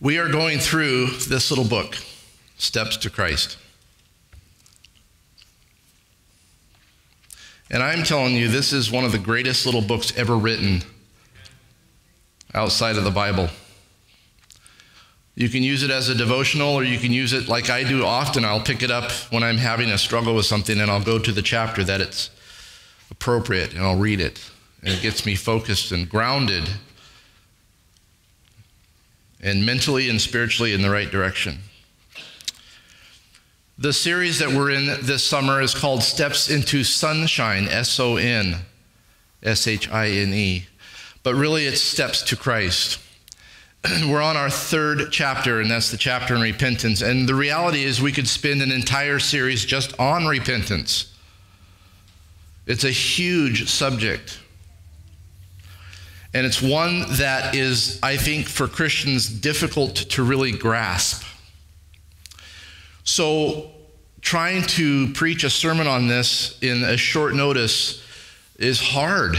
We are going through this little book, Steps to Christ. And I'm telling you, this is one of the greatest little books ever written outside of the Bible. You can use it as a devotional, or you can use it like I do often. I'll pick it up when I'm having a struggle with something, and I'll go to the chapter that it's appropriate, and I'll read it. And it gets me focused and grounded, and mentally and spiritually in the right direction. The series that we're in this summer is called Steps into Sonshine, S O N S H I N E. But really, it's Steps to Christ. we're on our third chapter, and that's the chapter on repentance. And the reality is, we could spend an entire series just on repentance. It's a huge subject. And it's one that is, I think, for Christians, difficult to really grasp. So, trying to preach a sermon on this in a short notice is hard.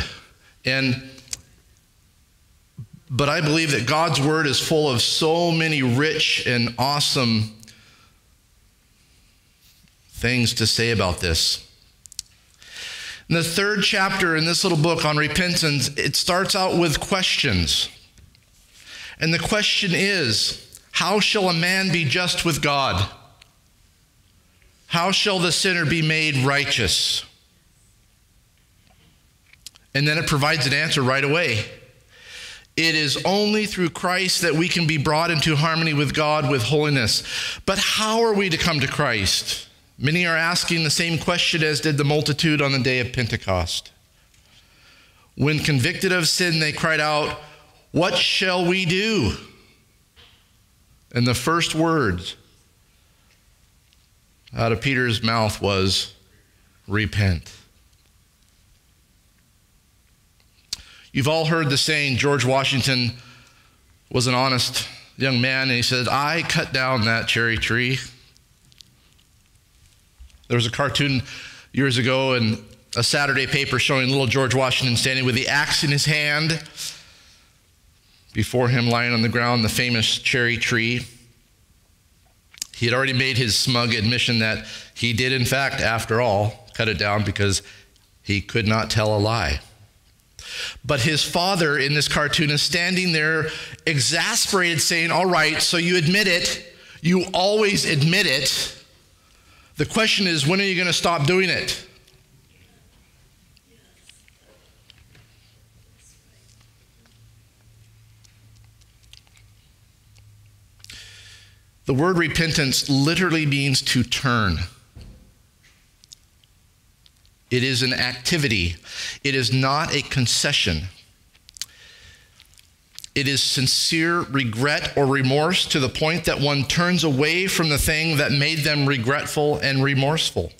And but I believe that God's word is full of so many rich and awesome things to say about this. In the third chapter in this little book on repentance, it starts out with questions. And the question is How shall a man be just with God? How shall the sinner be made righteous? And then it provides an answer right away. It is only through Christ that we can be brought into harmony with God with holiness. But how are we to come to Christ? Many are asking the same question as did the multitude on the day of Pentecost. When convicted of sin, they cried out, What shall we do? And the first words out of Peter's mouth was, Repent. You've all heard the saying George Washington was an honest young man, and he said, I cut down that cherry tree. There was a cartoon years ago in a Saturday paper showing little George Washington standing with the axe in his hand. Before him, lying on the ground, the famous cherry tree. He had already made his smug admission that he did, in fact, after all, cut it down because he could not tell a lie. But his father in this cartoon is standing there exasperated, saying, All right, so you admit it. You always admit it. The question is, when are you going to stop doing it? The word repentance literally means to turn. It is an activity, it is not a concession. It is sincere regret or remorse to the point that one turns away from the thing that made them regretful and remorseful.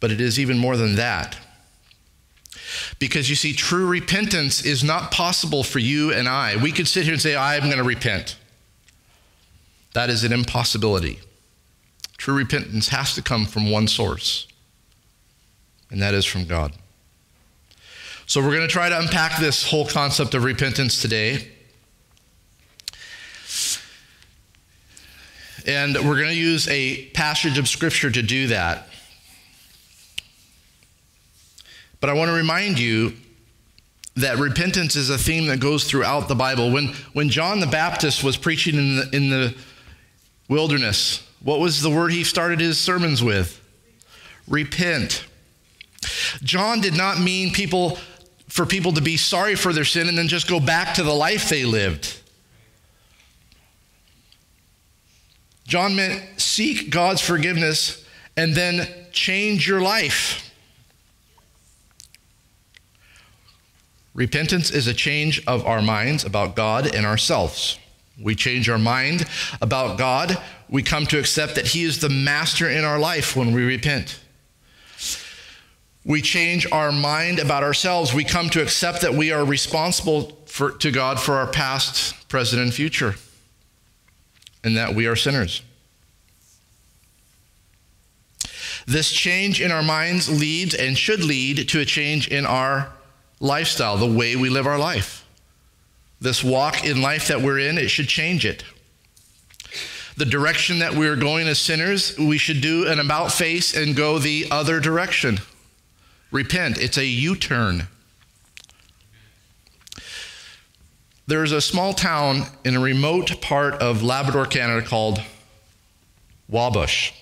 But it is even more than that. Because you see, true repentance is not possible for you and I. We could sit here and say, I'm going to repent. That is an impossibility. True repentance has to come from one source and that is from God. So we're going to try to unpack this whole concept of repentance today. And we're going to use a passage of scripture to do that. But I want to remind you that repentance is a theme that goes throughout the Bible. When, when John the Baptist was preaching in the, in the wilderness, what was the word he started his sermons with? Repent. John did not mean people for people to be sorry for their sin and then just go back to the life they lived. John meant seek God's forgiveness and then change your life. Repentance is a change of our minds about God and ourselves. We change our mind about God. We come to accept that He is the master in our life when we repent. We change our mind about ourselves. We come to accept that we are responsible for, to God for our past, present, and future, and that we are sinners. This change in our minds leads and should lead to a change in our lifestyle, the way we live our life. this walk in life that we're in, it should change it. The direction that we're going as sinners, we should do an about face and go the other direction. Repent. It's a U turn. There's a small town in a remote part of Labrador, Canada called Wabush.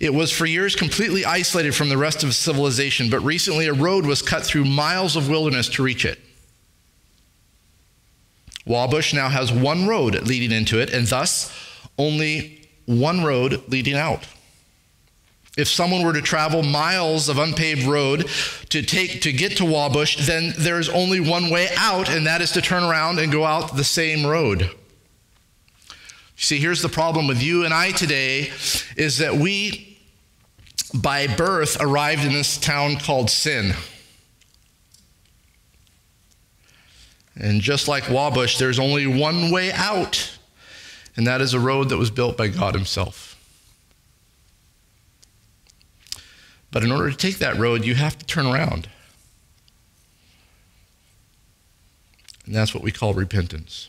It was for years completely isolated from the rest of civilization, but recently a road was cut through miles of wilderness to reach it. Wabush now has one road leading into it, and thus only one road leading out. If someone were to travel miles of unpaved road to take to get to Wabush, then there's only one way out, and that is to turn around and go out the same road. See, here's the problem with you and I today is that we, by birth, arrived in this town called sin. And just like Wabush, there's only one way out, and that is a road that was built by God Himself. But in order to take that road, you have to turn around. And that's what we call repentance.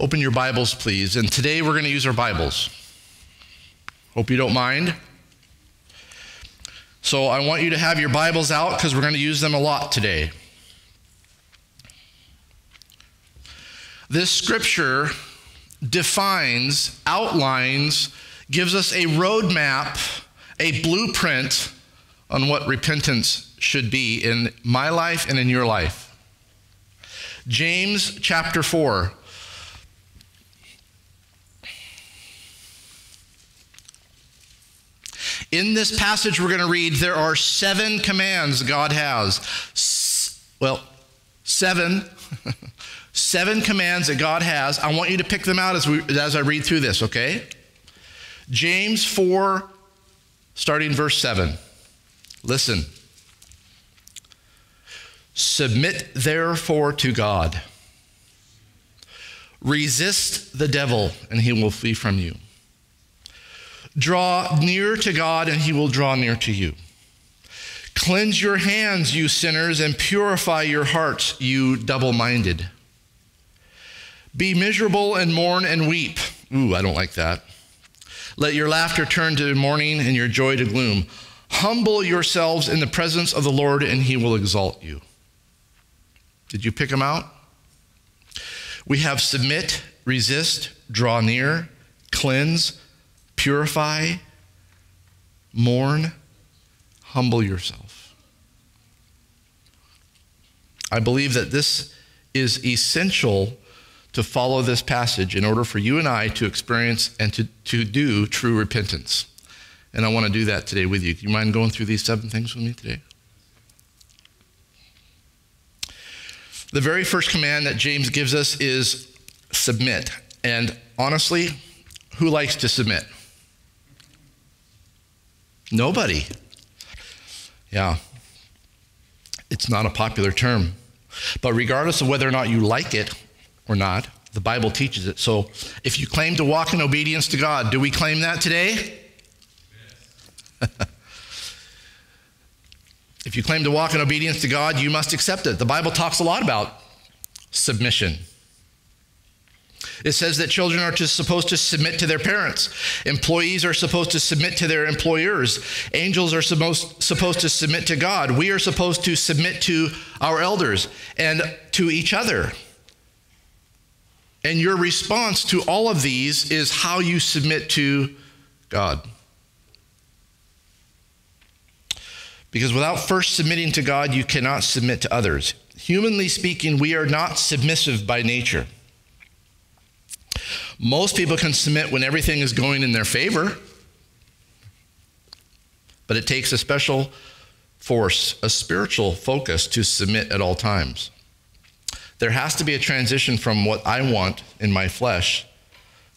Open your Bibles, please. And today we're going to use our Bibles. Hope you don't mind. So I want you to have your Bibles out because we're going to use them a lot today. This scripture defines, outlines, gives us a roadmap a blueprint on what repentance should be in my life and in your life. James chapter 4. In this passage we're going to read, there are seven commands God has. Well, seven. seven commands that God has. I want you to pick them out as, we, as I read through this, okay? James 4 starting verse 7. Listen. Submit therefore to God. Resist the devil, and he will flee from you. Draw near to God, and he will draw near to you. Cleanse your hands, you sinners, and purify your hearts, you double minded. Be miserable and mourn and weep. Ooh, I don't like that. Let your laughter turn to mourning and your joy to gloom. Humble yourselves in the presence of the Lord, and he will exalt you. Did you pick them out? We have submit, resist, draw near, cleanse, purify, mourn, humble yourself. I believe that this is essential to follow this passage in order for you and I to experience and to, to do true repentance. And I want to do that today with you. Do you mind going through these seven things with me today? The very first command that James gives us is submit. And honestly, who likes to submit? Nobody. Yeah. It's not a popular term. But regardless of whether or not you like it, or not. The Bible teaches it. So if you claim to walk in obedience to God, do we claim that today? If you claim to walk in obedience to God, you must accept it. The Bible talks a lot about submission. It says that children are just supposed to submit to their parents. Employees are supposed to submit to their employers. Angels are supposed, supposed to submit to God. We are supposed to submit to our elders and to each other. And your response to all of these is how you submit to God. Because without first submitting to God, you cannot submit to others. Humanly speaking, we are not submissive by nature. Most people can submit when everything is going in their favor, but it takes a special force, a spiritual focus to submit at all times there has to be a transition from what I want in my flesh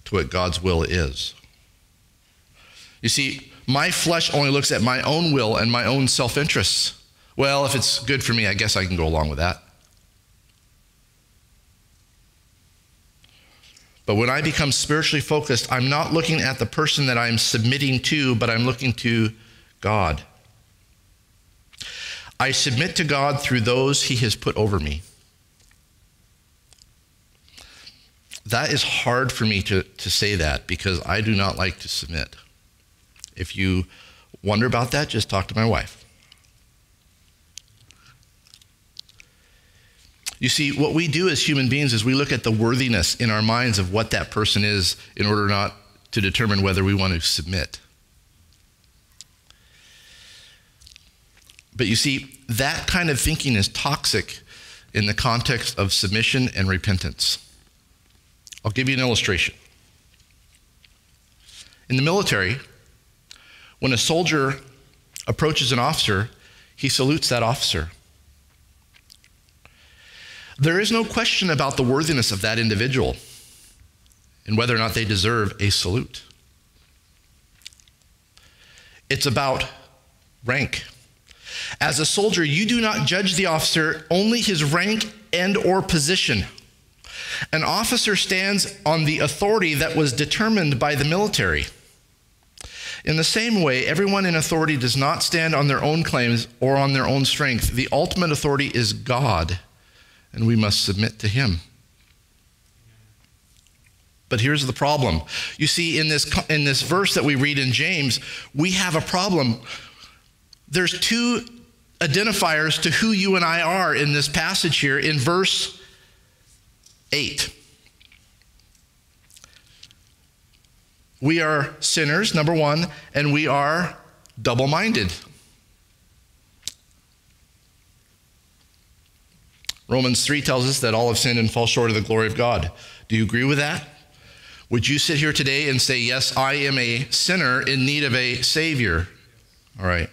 to what God's will is. You see, my flesh only looks at my own will and my own self interests. Well, if it's good for me, I guess I can go along with that. But when I become spiritually focused, I'm not looking at the person that I'm submitting to, but I'm looking to God. I submit to God through those He has put over me. That is hard for me to, to say that because I do not like to submit. If you wonder about that, just talk to my wife. You see, what we do as human beings is we look at the worthiness in our minds of what that person is in order not to determine whether we want to submit. But you see, that kind of thinking is toxic in the context of submission and repentance. I'll give you an illustration. In the military, when a soldier approaches an officer, he salutes that officer. There is no question about the worthiness of that individual and whether or not they deserve a salute. It's about rank. As a soldier, you do not judge the officer only his rank and or position. An officer stands on the authority that was determined by the military. In the same way, everyone in authority does not stand on their own claims or on their own strength. The ultimate authority is God, and we must submit to him. But here's the problem. You see, in this, in this verse that we read in James, we have a problem. There's two identifiers to who you and I are in this passage here in verse 8. We are sinners, number one, and we are double minded. Romans 3 tells us that all have sinned and fall short of the glory of God. Do you agree with that? Would you sit here today and say, Yes, I am a sinner in need of a Savior? All right.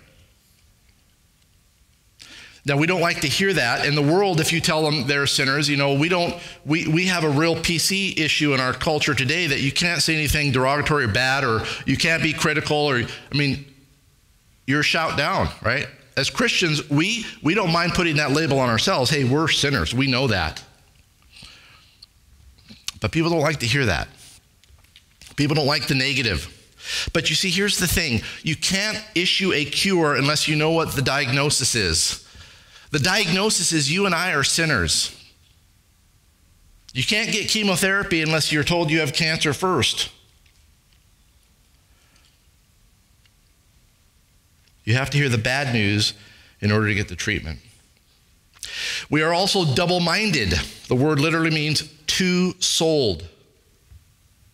Now, we don't like to hear that. In the world, if you tell them they're sinners, you know, we don't, we, we have a real PC issue in our culture today that you can't say anything derogatory or bad, or you can't be critical, or, I mean, you're shout down, right? As Christians, we, we don't mind putting that label on ourselves. Hey, we're sinners. We know that. But people don't like to hear that. People don't like the negative. But you see, here's the thing you can't issue a cure unless you know what the diagnosis is. The diagnosis is you and I are sinners. You can't get chemotherapy unless you're told you have cancer first. You have to hear the bad news in order to get the treatment. We are also double minded. The word literally means two souled.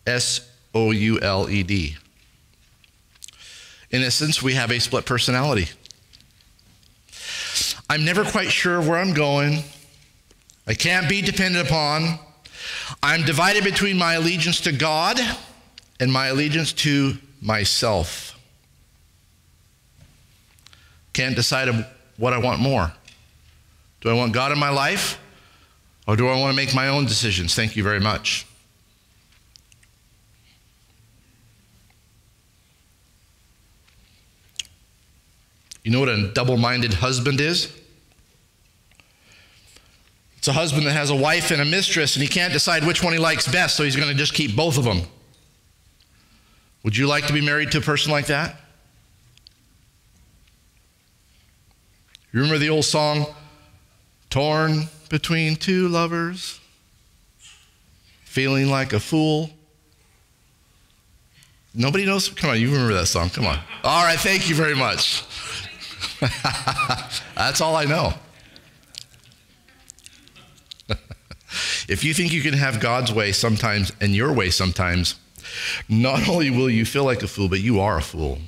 S O U L E D. In essence, we have a split personality. I'm never quite sure where I'm going. I can't be depended upon. I'm divided between my allegiance to God and my allegiance to myself. Can't decide what I want more. Do I want God in my life or do I want to make my own decisions? Thank you very much. You know what a double minded husband is? It's a husband that has a wife and a mistress, and he can't decide which one he likes best, so he's going to just keep both of them. Would you like to be married to a person like that? You remember the old song, Torn Between Two Lovers? Feeling like a fool? Nobody knows? Come on, you remember that song. Come on. All right, thank you very much. That's all I know. if you think you can have God's way sometimes and your way sometimes, not only will you feel like a fool, but you are a fool.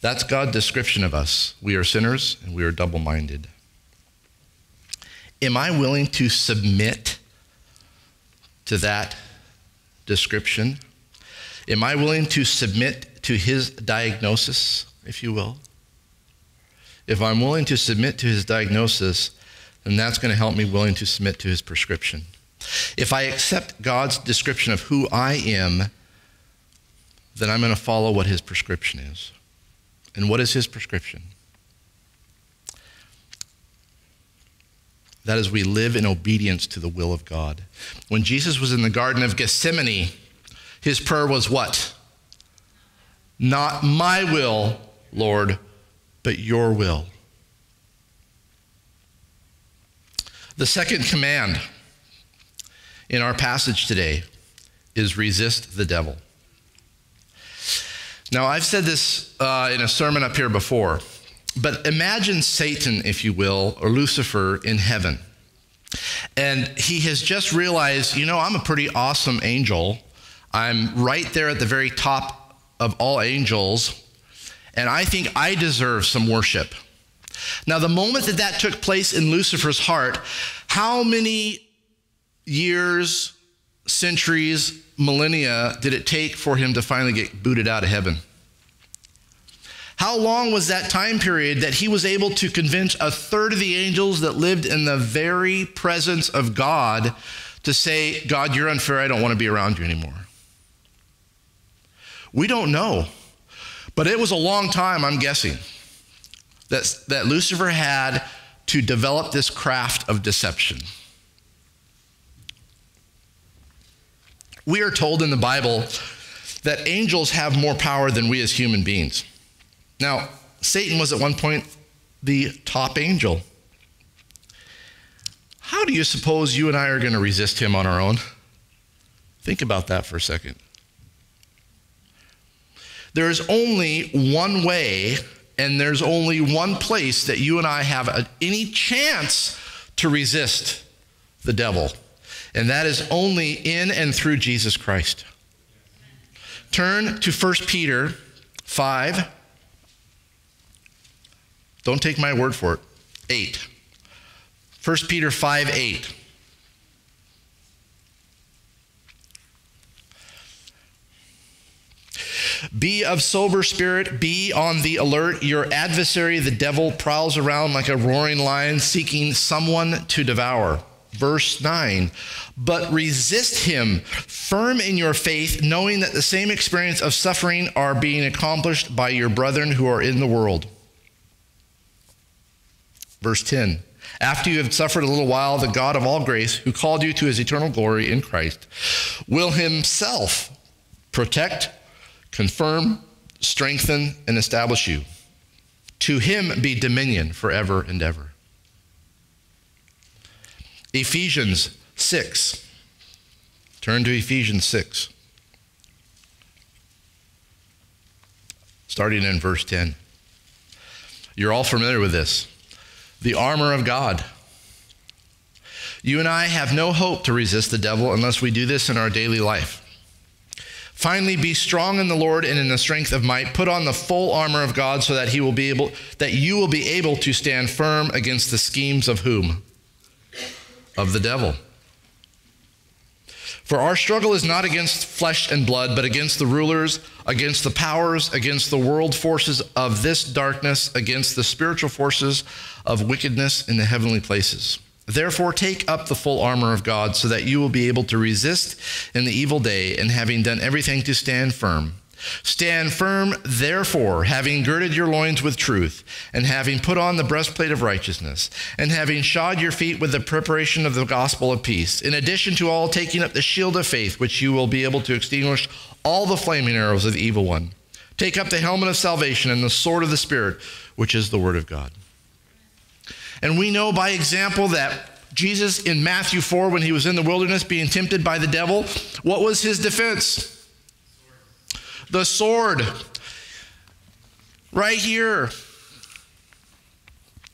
That's God's description of us. We are sinners and we are double minded. Am I willing to submit to that description? Am I willing to submit to his diagnosis, if you will? If I'm willing to submit to his diagnosis, then that's going to help me willing to submit to his prescription. If I accept God's description of who I am, then I'm going to follow what his prescription is. And what is his prescription? That is, we live in obedience to the will of God. When Jesus was in the Garden of Gethsemane, his prayer was what? Not my will, Lord, but your will. The second command in our passage today is resist the devil. Now, I've said this uh, in a sermon up here before, but imagine Satan, if you will, or Lucifer in heaven. And he has just realized, you know, I'm a pretty awesome angel. I'm right there at the very top of all angels, and I think I deserve some worship. Now, the moment that that took place in Lucifer's heart, how many years, centuries, millennia did it take for him to finally get booted out of heaven? How long was that time period that he was able to convince a third of the angels that lived in the very presence of God to say, God, you're unfair. I don't want to be around you anymore? We don't know. But it was a long time, I'm guessing, that, that Lucifer had to develop this craft of deception. We are told in the Bible that angels have more power than we as human beings. Now, Satan was at one point the top angel. How do you suppose you and I are going to resist him on our own? Think about that for a second. There's only one way, and there's only one place that you and I have a, any chance to resist the devil, and that is only in and through Jesus Christ. Turn to 1 Peter 5. Don't take my word for it. 8. 1 Peter 5 8. Be of sober spirit, be on the alert. Your adversary, the devil, prowls around like a roaring lion seeking someone to devour. Verse 9, but resist him, firm in your faith, knowing that the same experience of suffering are being accomplished by your brethren who are in the world. Verse 10 After you have suffered a little while, the God of all grace, who called you to his eternal glory in Christ, will himself protect, confirm, strengthen, and establish you. To him be dominion forever and ever. Ephesians 6. Turn to Ephesians 6. Starting in verse 10. You're all familiar with this the armor of God. You and I have no hope to resist the devil unless we do this in our daily life. Finally, be strong in the Lord and in the strength of might. Put on the full armor of God so that he will be able that you will be able to stand firm against the schemes of whom? Of the devil. For our struggle is not against flesh and blood, but against the rulers, against the powers, against the world forces of this darkness, against the spiritual forces of wickedness in the heavenly places. Therefore, take up the full armor of God so that you will be able to resist in the evil day, and having done everything to stand firm. Stand firm, therefore, having girded your loins with truth, and having put on the breastplate of righteousness, and having shod your feet with the preparation of the gospel of peace, in addition to all taking up the shield of faith, which you will be able to extinguish all the flaming arrows of the evil one. Take up the helmet of salvation and the sword of the Spirit, which is the word of God. And we know by example that Jesus in Matthew 4, when he was in the wilderness being tempted by the devil, what was his defense? The sword. Right here.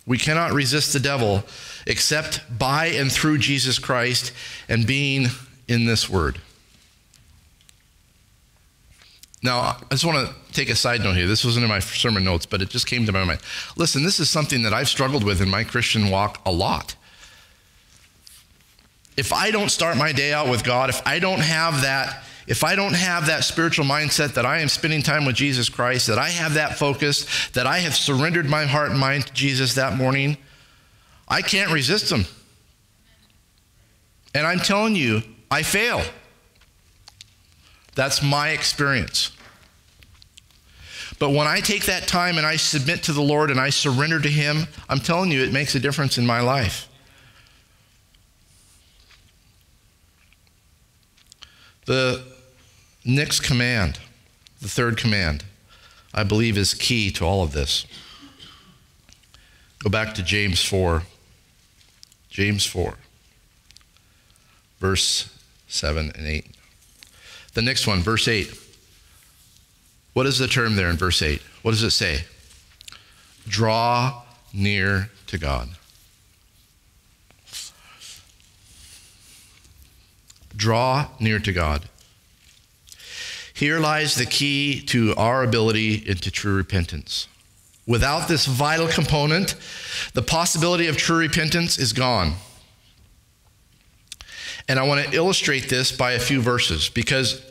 We cannot resist the devil except by and through Jesus Christ and being in this word. Now, I just want to take a side note here. This wasn't in my sermon notes, but it just came to my mind. Listen, this is something that I've struggled with in my Christian walk a lot. If I don't start my day out with God, if I don't have that, if I don't have that spiritual mindset that I am spending time with Jesus Christ, that I have that focus, that I have surrendered my heart and mind to Jesus that morning, I can't resist Him. And I'm telling you, I fail. That's my experience. But when I take that time and I submit to the Lord and I surrender to Him, I'm telling you, it makes a difference in my life. The next command, the third command, I believe is key to all of this. Go back to James 4. James 4, verse 7 and 8. The next one, verse 8. What is the term there in verse 8? What does it say? Draw near to God. Draw near to God. Here lies the key to our ability into true repentance. Without this vital component, the possibility of true repentance is gone. And I want to illustrate this by a few verses because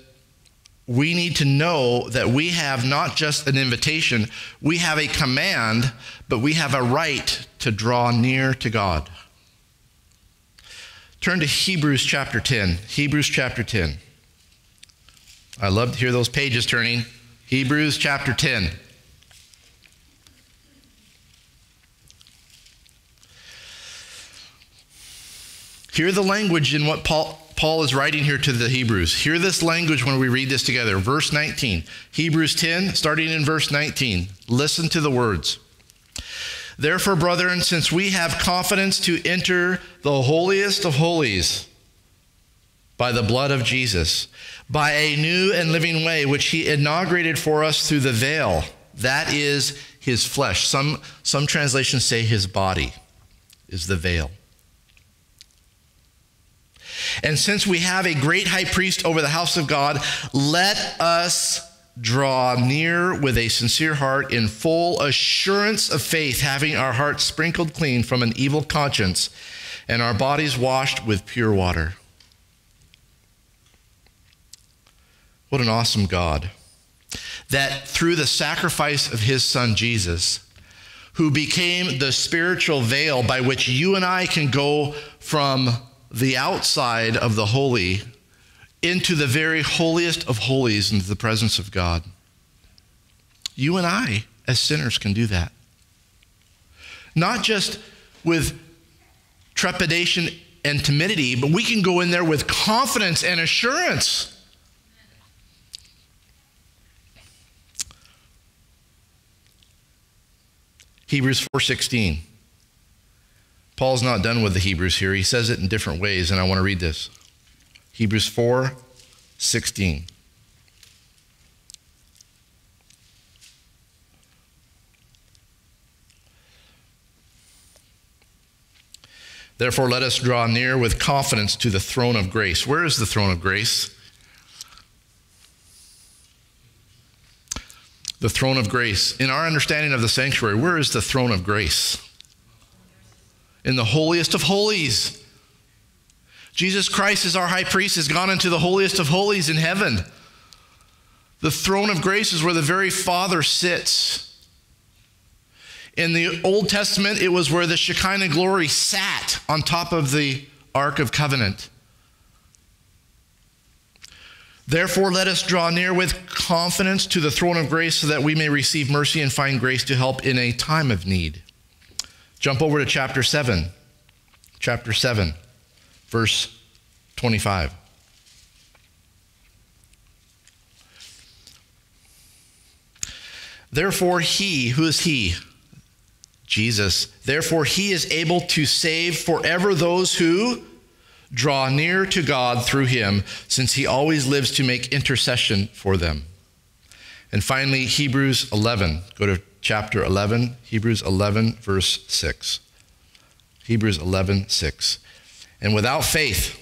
we need to know that we have not just an invitation, we have a command, but we have a right to draw near to God. Turn to Hebrews chapter 10. Hebrews chapter 10. I love to hear those pages turning. Hebrews chapter 10. Hear the language in what Paul, Paul is writing here to the Hebrews. Hear this language when we read this together. Verse 19. Hebrews 10, starting in verse 19. Listen to the words. Therefore, brethren, since we have confidence to enter the holiest of holies by the blood of Jesus, by a new and living way which he inaugurated for us through the veil, that is his flesh. Some, some translations say his body is the veil. And since we have a great high priest over the house of God, let us draw near with a sincere heart in full assurance of faith, having our hearts sprinkled clean from an evil conscience and our bodies washed with pure water. What an awesome God. That through the sacrifice of his son Jesus, who became the spiritual veil by which you and I can go from the outside of the holy into the very holiest of holies, into the presence of God. You and I, as sinners, can do that. Not just with trepidation and timidity, but we can go in there with confidence and assurance. Hebrews 4:16 Paul's not done with the Hebrews here. He says it in different ways, and I want to read this. Hebrews 4 16. Therefore, let us draw near with confidence to the throne of grace. Where is the throne of grace? The throne of grace. In our understanding of the sanctuary, where is the throne of grace? In the holiest of holies. Jesus Christ, as our high priest, has gone into the holiest of holies in heaven. The throne of grace is where the very Father sits. In the Old Testament, it was where the Shekinah glory sat on top of the Ark of Covenant. Therefore, let us draw near with confidence to the throne of grace so that we may receive mercy and find grace to help in a time of need. Jump over to chapter 7. Chapter 7, verse 25. Therefore, he, who is he? Jesus. Therefore, he is able to save forever those who draw near to God through him, since he always lives to make intercession for them. And finally, Hebrews 11. Go to chapter 11, Hebrews 11, verse 6. Hebrews 11, 6. And without faith,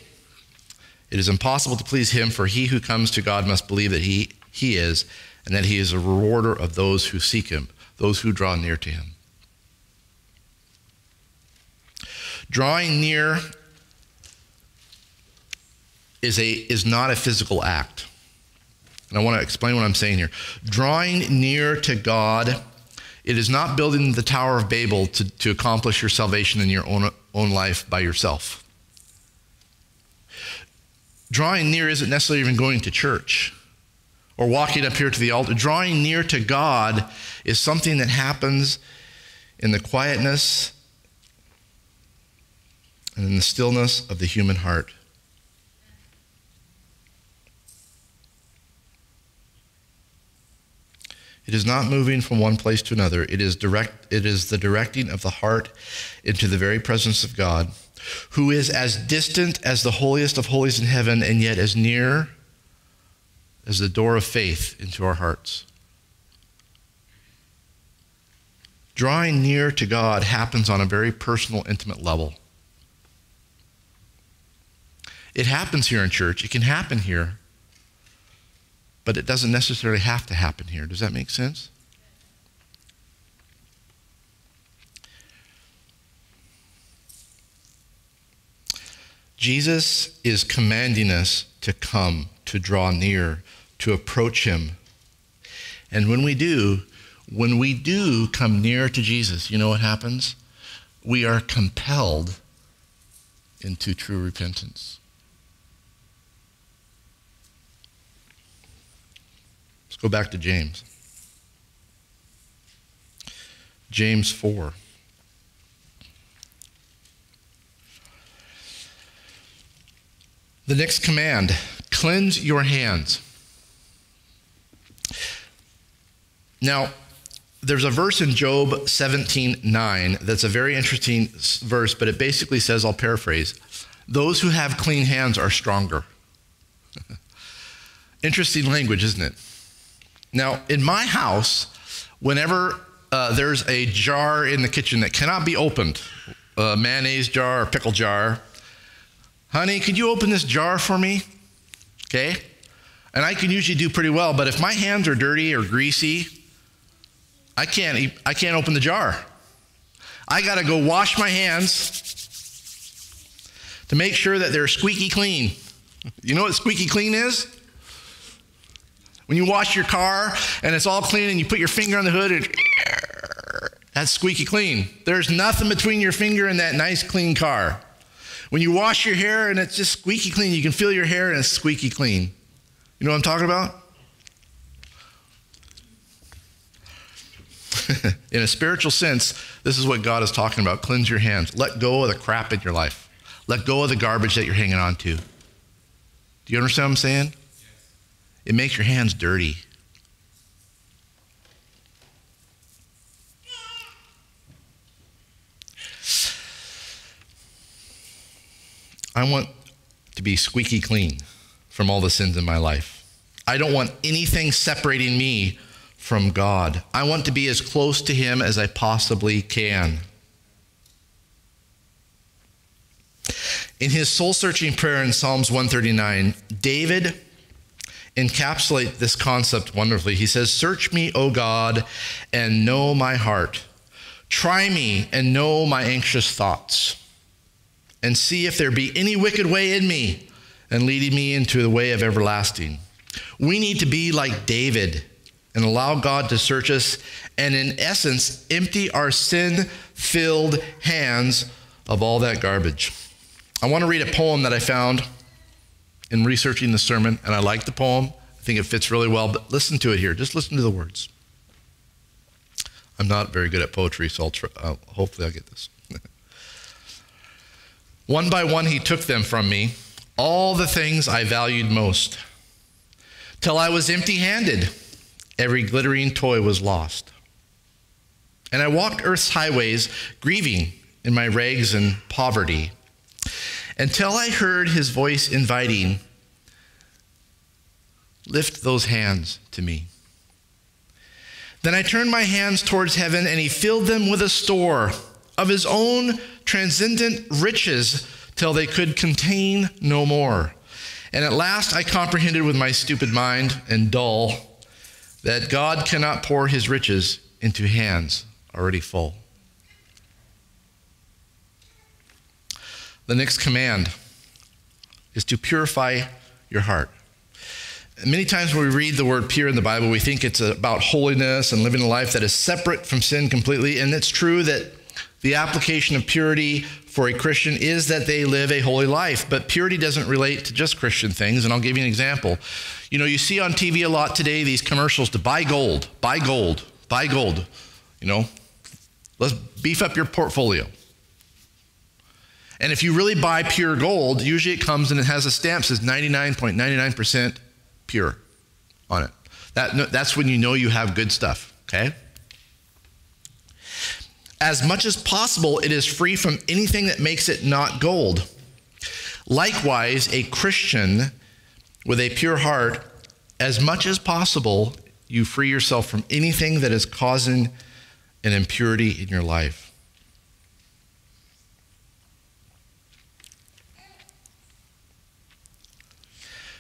it is impossible to please him, for he who comes to God must believe that he, he is, and that he is a rewarder of those who seek him, those who draw near to him. Drawing near is, a, is not a physical act. And I want to explain what I'm saying here. Drawing near to God it is not building the Tower of Babel to, to accomplish your salvation in your own, own life by yourself. Drawing near isn't necessarily even going to church or walking up here to the altar. Drawing near to God is something that happens in the quietness and in the stillness of the human heart. It is not moving from one place to another. It is direct it is the directing of the heart into the very presence of God. who is as distant as the holiest of holies in heaven and yet as near as the door of faith into our hearts. Drawing near to God happens on a very personal, intimate level. It happens here in church. It can happen here, but it doesn't necessarily have to happen here. Does that make sense? Jesus is commanding us to come, to draw near, to approach him. And when we do, when we do come near to Jesus, you know what happens? We are compelled into true repentance. Let's go back to James. James 4. The next command cleanse your hands. Now, there's a verse in Job 17 9 that's a very interesting verse, but it basically says, I'll paraphrase, those who have clean hands are stronger. interesting language, isn't it? Now, in my house, whenever uh, there's a jar in the kitchen that cannot be opened, a mayonnaise jar or pickle jar, honey, could you open this jar for me? Okay? And I can usually do pretty well, but if my hands are dirty or greasy, I can't, I can't open the jar. I got to go wash my hands to make sure that they're squeaky clean. You know what squeaky clean is? When you wash your car and it's all clean and you put your finger on the hood and that's squeaky clean. There's nothing between your finger and that nice clean car. When you wash your hair and it's just squeaky clean, you can feel your hair and it's squeaky clean. You know what I'm talking about? in a spiritual sense, this is what God is talking about. Cleanse your hands. Let go of the crap in your life. Let go of the garbage that you're hanging on to. Do you understand what I'm saying? It makes your hands dirty. I want to be squeaky clean from all the sins in my life. I don't want anything separating me from God. I want to be as close to Him as I possibly can. In his soul searching prayer in Psalms 139, David encapsulates this concept wonderfully. He says, Search me, O God, and know my heart. Try me and know my anxious thoughts and see if there be any wicked way in me and leading me into the way of everlasting. We need to be like David and allow God to search us and, in essence, empty our sin filled hands of all that garbage. I want to read a poem that I found in researching the sermon, and I like the poem. I think it fits really well, but listen to it here. Just listen to the words. I'm not very good at poetry, so I'll try, uh, hopefully I'll get this. One by one, he took them from me, all the things I valued most, till I was empty handed. Every glittering toy was lost. And I walked earth's highways, grieving in my rags and poverty, until I heard his voice inviting, Lift those hands to me. Then I turned my hands towards heaven, and he filled them with a store of his own transcendent riches till they could contain no more. And at last I comprehended with my stupid mind and dull that God cannot pour his riches into hands already full. The next command is to purify your heart. Many times when we read the word pure in the Bible, we think it's about holiness and living a life that is separate from sin completely. And it's true that the application of purity for a Christian is that they live a holy life. But purity doesn't relate to just Christian things. And I'll give you an example. You know, you see on TV a lot today these commercials to buy gold, buy gold, buy gold. You know, let's beef up your portfolio. And if you really buy pure gold, usually it comes and it has a stamp that says 99.99% pure on it. That, that's when you know you have good stuff, okay? As much as possible, it is free from anything that makes it not gold. Likewise, a Christian with a pure heart, as much as possible, you free yourself from anything that is causing an impurity in your life.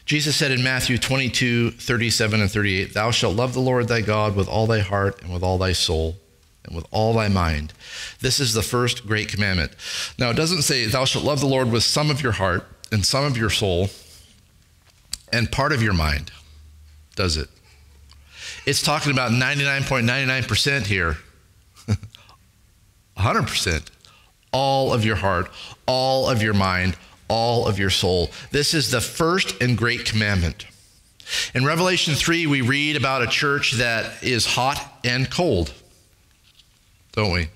Jesus said in Matthew 22, 37 and 38, Thou shalt love the Lord thy God with all thy heart and with all thy soul and with all thy mind. This is the first great commandment. Now, it doesn't say, Thou shalt love the Lord with some of your heart and some of your soul and part of your mind, does it? It's talking about 99.99% here. 100%. All of your heart, all of your mind, all of your soul. This is the first and great commandment. In Revelation 3, we read about a church that is hot and cold, don't we?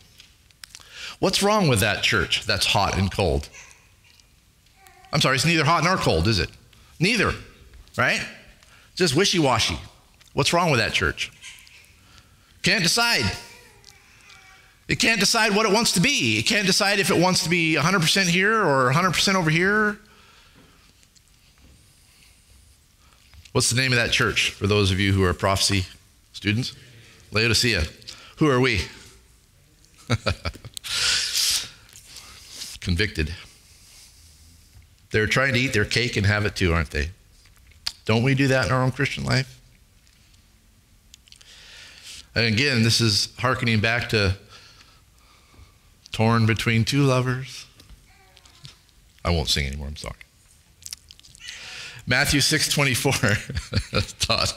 What's wrong with that church that's hot and cold? I'm sorry, it's neither hot nor cold, is it? Neither, right? Just wishy washy. What's wrong with that church? Can't decide. It can't decide what it wants to be. It can't decide if it wants to be 100% here or 100% over here. What's the name of that church for those of you who are prophecy students? Laodicea. Who are we? Convicted. They're trying to eat their cake and have it too, aren't they? Don't we do that in our own Christian life? And again, this is hearkening back to torn between two lovers. I won't sing anymore, I'm sorry. Matthew 6:24 taught.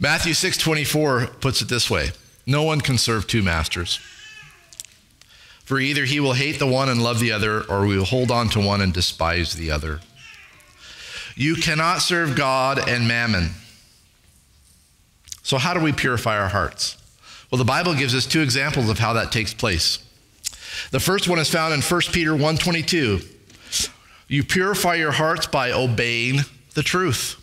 Matthew 6:24 puts it this way: No one can serve two masters. For either he will hate the one and love the other, or we will hold on to one and despise the other. You cannot serve God and mammon. So, how do we purify our hearts? Well, the Bible gives us two examples of how that takes place. The first one is found in 1 Peter 1:22. You purify your hearts by obeying the truth.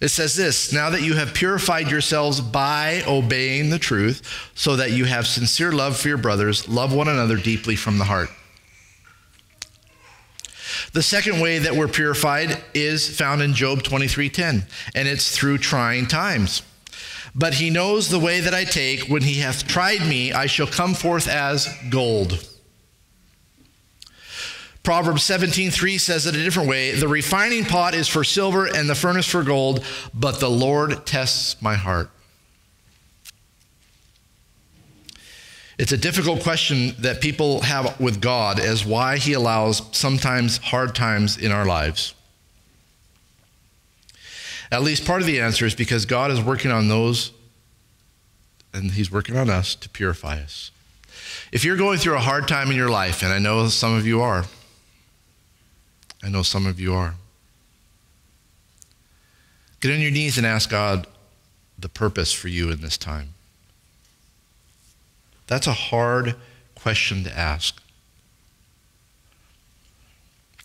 It says this Now that you have purified yourselves by obeying the truth, so that you have sincere love for your brothers, love one another deeply from the heart. The second way that we're purified is found in Job 23:10, and it's through trying times. But he knows the way that I take. When he hath tried me, I shall come forth as gold. Proverbs 17:3 says it a different way. The refining pot is for silver and the furnace for gold, but the Lord tests my heart. It's a difficult question that people have with God as why he allows sometimes hard times in our lives. At least part of the answer is because God is working on those and he's working on us to purify us. If you're going through a hard time in your life, and I know some of you are, I know some of you are. Get on your knees and ask God the purpose for you in this time. That's a hard question to ask.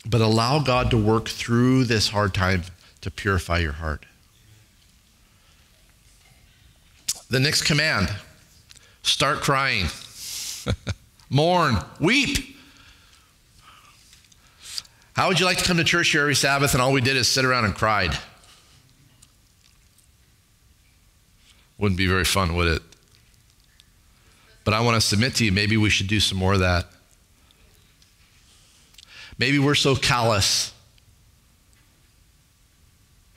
But allow God to work through this hard time to purify your heart. The next command start crying, mourn, weep. How would you like to come to church here every Sabbath and all we did is sit around and cried? Wouldn't be very fun, would it? But I want to submit to you, maybe we should do some more of that. Maybe we're so callous,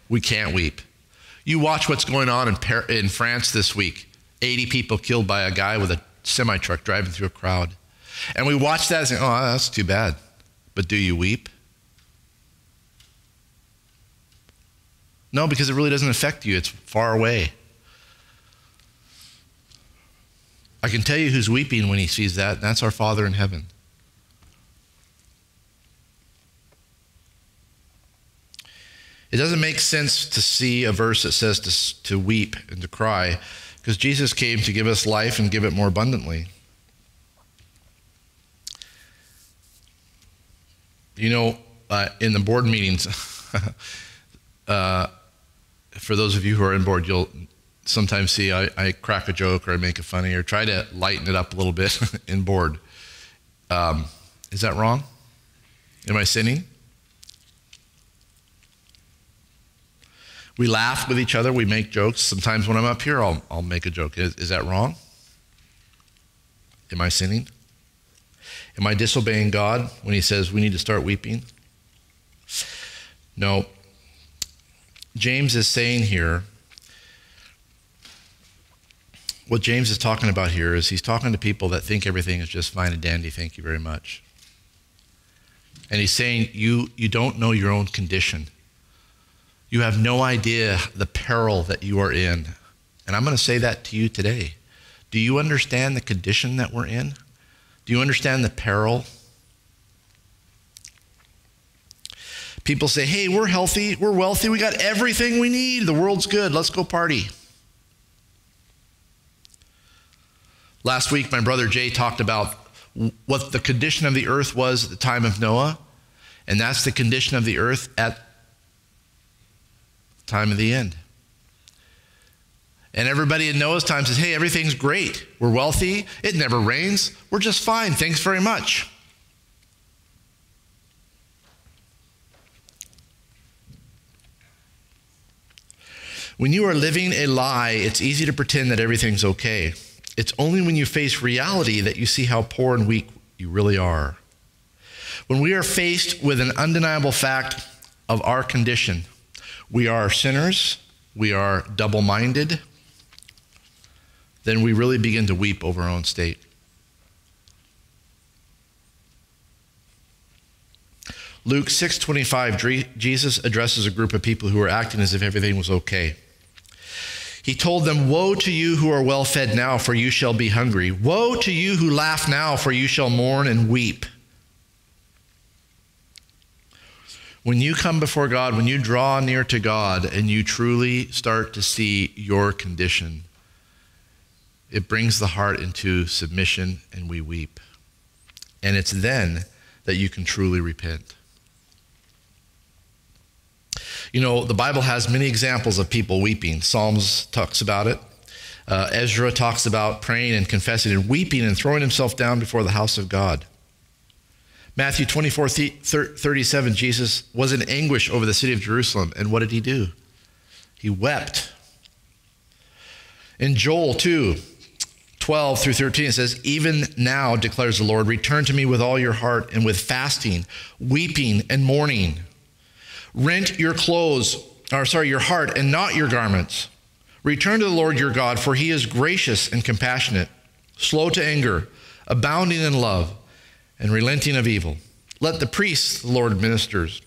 we can't weep. You watch what's going on in, in France this week 80 people killed by a guy with a semi truck driving through a crowd. And we watch that and say, oh, that's too bad. But do you weep? No, because it really doesn't affect you, it's far away. I can tell you who's weeping when he sees that, that's our Father in heaven. It doesn't make sense to see a verse that says to, to weep and to cry, because Jesus came to give us life and give it more abundantly. You know, uh, in the board meetings, uh, for those of you who are in board, you'll sometimes see I, I, crack a joke or I make it funny or try to lighten it up a little bit in board. Um, is that wrong? Am I sinning? We laugh with each other. We make jokes. Sometimes when I'm up here, I'll, I'll make a joke. Is, is that wrong? Am I sinning? Am I disobeying God when He says we need to start weeping? No. James is saying here, what James is talking about here is he's talking to people that think everything is just fine and dandy, thank you very much. And he's saying, you, you don't know your own condition. You have no idea the peril that you are in. And I'm going to say that to you today. Do you understand the condition that we're in? Do you understand the peril? People say, hey, we're healthy, we're wealthy, we got everything we need, the world's good, let's go party. Last week, my brother Jay talked about what the condition of the earth was at the time of Noah, and that's the condition of the earth at time of the end. And everybody in Noah's time says, hey, everything's great. We're wealthy. It never rains. We're just fine. Thanks very much. When you are living a lie, it's easy to pretend that everything's okay. It's only when you face reality that you see how poor and weak you really are. When we are faced with an undeniable fact of our condition, we are sinners, we are double minded, then we really begin to weep over our own state. Luke 6:25 Jesus addresses a group of people who are acting as if everything was okay. He told them, Woe to you who are well fed now, for you shall be hungry. Woe to you who laugh now, for you shall mourn and weep. When you come before God, when you draw near to God and you truly start to see your condition, it brings the heart into submission and we weep. And it's then that you can truly repent. You know, the Bible has many examples of people weeping. Psalms talks about it. Uh, Ezra talks about praying and confessing and weeping and throwing himself down before the house of God. Matthew 24 37, Jesus was in anguish over the city of Jerusalem. And what did he do? He wept. In Joel 2, 12 through 13, it says, Even now, declares the Lord, return to me with all your heart and with fasting, weeping, and mourning. Rent your clothes, or sorry, your heart and not your garments. Return to the Lord your God, for he is gracious and compassionate, slow to anger, abounding in love, and relenting of evil. Let the priests, the Lord ministers,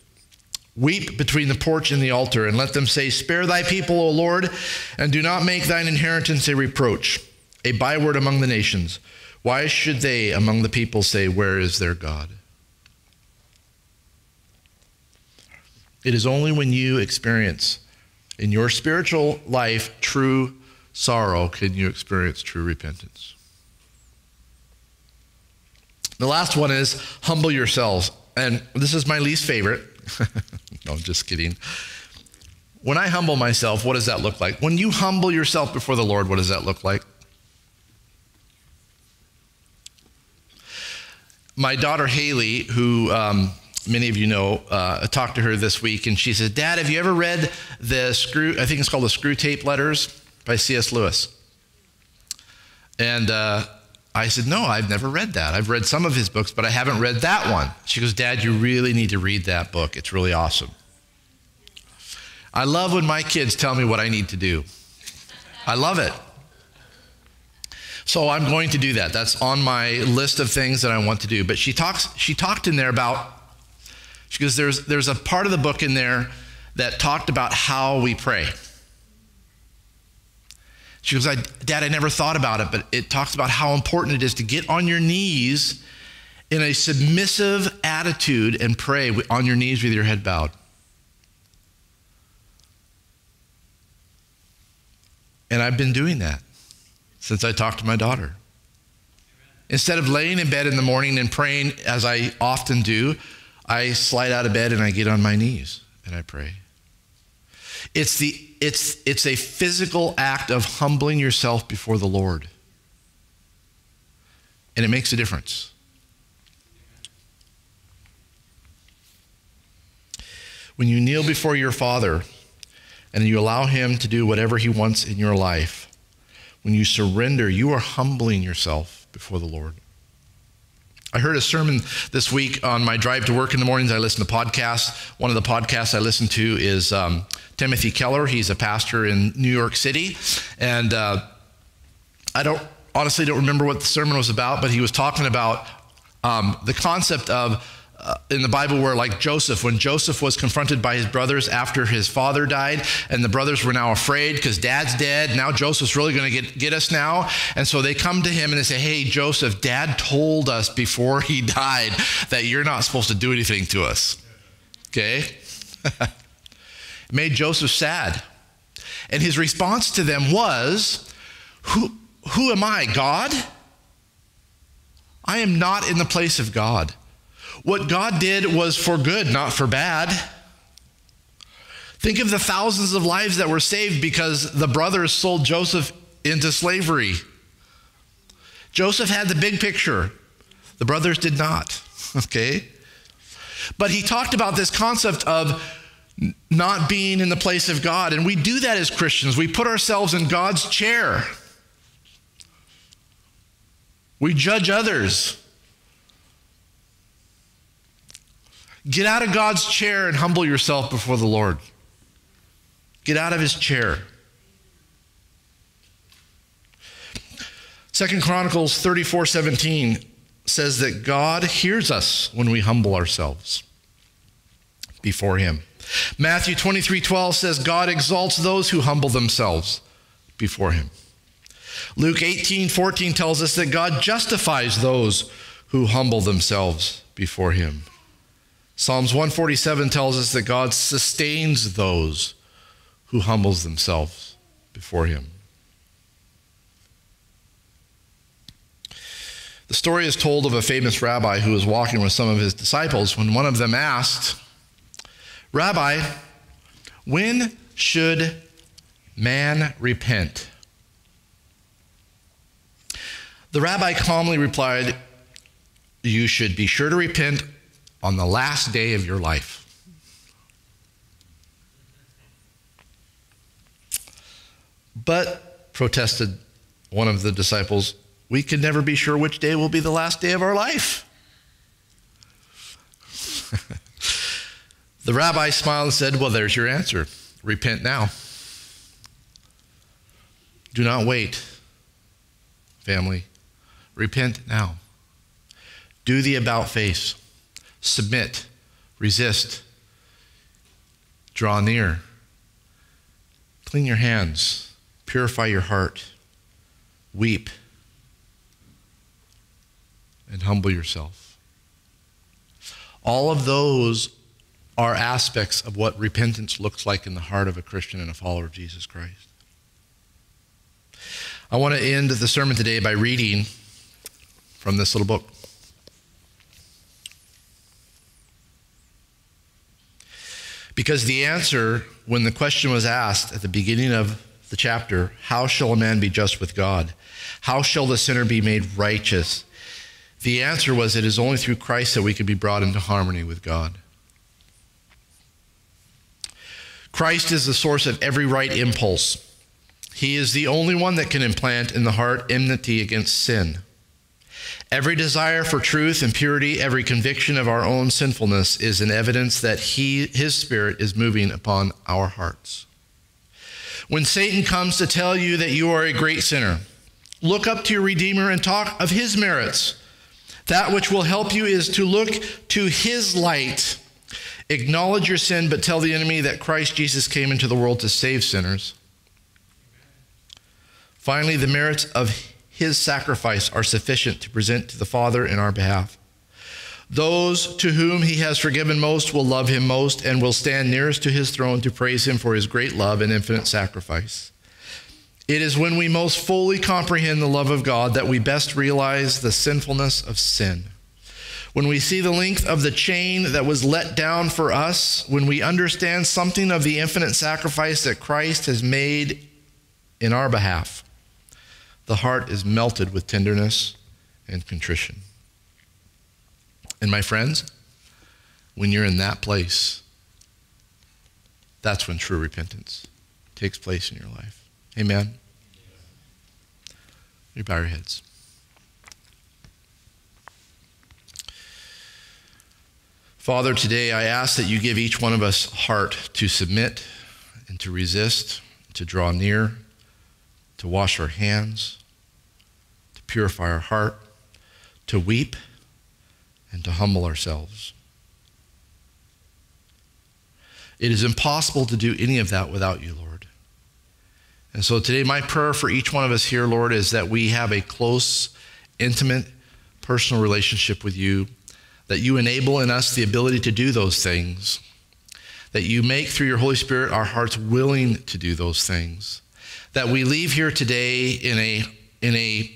weep between the porch and the altar, and let them say, Spare thy people, O Lord, and do not make thine inheritance a reproach, a byword among the nations. Why should they among the people say, Where is their God? It is only when you experience in your spiritual life true sorrow can you experience true repentance. The last one is humble yourselves. And this is my least favorite. no, I'm just kidding. When I humble myself, what does that look like? When you humble yourself before the Lord, what does that look like? My daughter Haley, who um, many of you know, uh, I talked to her this week, and she said, Dad, have you ever read the screw, I think it's called the Screwtape Letters by C.S. Lewis? And uh, I said, No, I've never read that. I've read some of his books, but I haven't read that one. She goes, Dad, you really need to read that book. It's really awesome. I love when my kids tell me what I need to do. I love it. So I'm going to do that. That's on my list of things that I want to do. But she talks she talked in there about she goes, there's, there's a part of the book in there that talked about how we pray. She goes, I, Dad, I never thought about it, but it talks about how important it is to get on your knees in a submissive attitude and pray on your knees with your head bowed. And I've been doing that since I talked to my daughter. Instead of laying in bed in the morning and praying, as I often do, I slide out of bed and I get on my knees and I pray. It's, the, it's, it's a physical act of humbling yourself before the Lord. And it makes a difference. When you kneel before your Father and you allow Him to do whatever He wants in your life, when you surrender, you are humbling yourself before the Lord. I heard a sermon this week on my drive to work in the mornings. I listen to podcasts. One of the podcasts I listen to is um, Timothy Keller. He's a pastor in New York City. And uh, I don't honestly don't remember what the sermon was about, but he was talking about um, the concept of uh, in the Bible where, like Joseph, when Joseph was confronted by his brothers after his father died, and the brothers were now afraid because dad's dead. Now Joseph's really going to get, get us now. And so they come to him and they say, Hey, Joseph, dad told us before he died that you're not supposed to do anything to us. Okay? made Joseph sad. And his response to them was, Who, who am I, God? I am not in the place of God. What God did was for good, not for bad. Think of the thousands of lives that were saved because the brothers sold Joseph into slavery. Joseph had the big picture, the brothers did not. Okay? But he talked about this concept of not being in the place of God. And we do that as Christians. We put ourselves in God's chair. We judge others. Get out of God's chair and humble yourself before the Lord. Get out of his chair. Second Chronicles 34 17 says that God hears us when we humble ourselves before him. Matthew 23 12 says, God exalts those who humble themselves before him. Luke 18 14 tells us that God justifies those who humble themselves before him. Psalms 147 tells us that God sustains those who humbles themselves before him. The story is told of a famous rabbi who was walking with some of his disciples when one of them asked, Rabbi, when should man repent? The rabbi calmly replied, You should be sure to repent on the last day of your life. But, protested one of the disciples, we can never be sure which day will be the last day of our life. the rabbi smiled and said, Well, there's your answer. Repent now. Do not wait, family. Repent now. Do the about face submit, resist, draw near, clean your hands, purify your heart, weep, and humble yourself. All of those are aspects of what repentance looks like in the heart of a Christian and a follower of Jesus Christ. I want to end the sermon today by reading from this little book. Because the answer, when the question was asked at the beginning of the chapter, how shall a man be just with God? How shall the sinner be made righteous? The answer was, it is only through Christ that we can be brought into harmony with God. Christ is the source of every right impulse. He is the only one that can implant in the heart enmity against sin. Every desire for truth and purity, every conviction of our own sinfulness is an evidence that he, his spirit is moving upon our hearts. When Satan comes to tell you that you are a great sinner, look up to your Redeemer and talk of his merits. That which will help you is to look to his light. Acknowledge your sin, but tell the enemy that Christ Jesus came into the world to save sinners. Finally, the merits of his sacrifice are sufficient to present to the Father in our behalf. Those to whom he has forgiven most will love him most and will stand nearest to his throne to praise him for his great love and infinite sacrifice. It is when we most fully comprehend the love of God that we best realize the sinfulness of sin. When we see the length of the chain that was let down for us, when we understand something of the infinite sacrifice that Christ has made in our behalf, the heart is melted with tenderness and contrition. And my friends, when you're in that place, that's when true repentance takes place in your life. Amen. You bow your heads. Father, today I ask that you give each one of us heart to submit and to resist, to draw near, to wash our hands, to purify our heart, to weep, and to humble ourselves. It is impossible to do any of that without you, Lord. And so today, my prayer for each one of us here, Lord, is that we have a close, intimate, personal relationship with you that you enable in us the ability to do those things, that you make through your Holy Spirit our hearts willing to do those things, that we leave here today in a, in a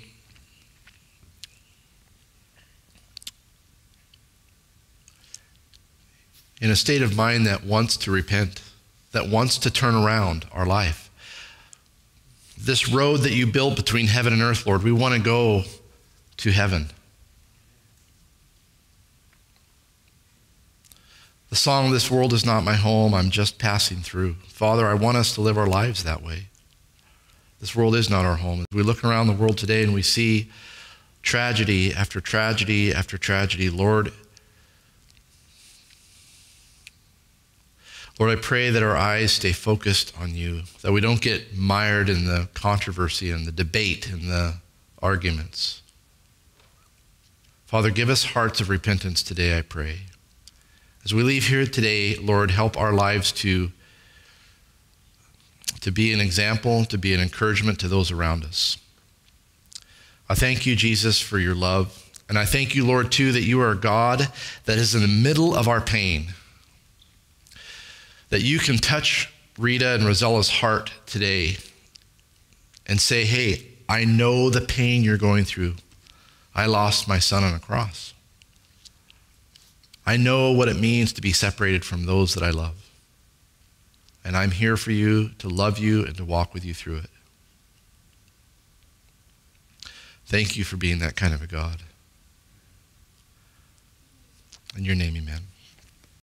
in a state of mind that wants to repent, that wants to turn around our life. This road that you built between heaven and earth, Lord, we want to go to heaven. The song, This World is Not My Home, I'm Just Passing Through. Father, I want us to live our lives that way. This world is not our home. We look around the world today and we see tragedy after tragedy after tragedy, Lord, Lord, I pray that our eyes stay focused on you, that we don't get mired in the controversy and the debate and the arguments. Father, give us hearts of repentance today, I pray. As we leave here today, Lord, help our lives to, to be an example, to be an encouragement to those around us. I thank you, Jesus, for your love. And I thank you, Lord, too, that you are a God that is in the middle of our pain. That you can touch Rita and Rosella's heart today and say, hey, I know the pain you're going through. I lost my son on a cross. I know what it means to be separated from those that I love. And I'm here for you to love you and to walk with you through it. Thank you for being that kind of a God. In your name, amen.